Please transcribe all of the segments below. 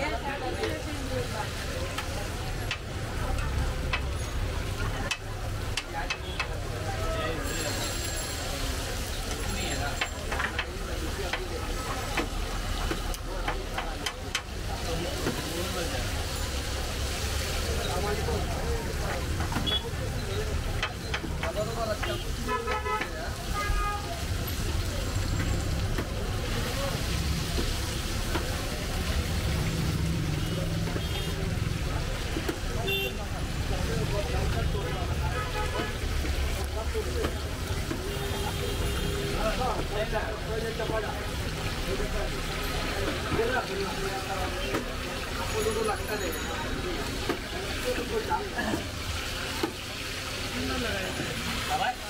Yeah. लगाया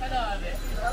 कद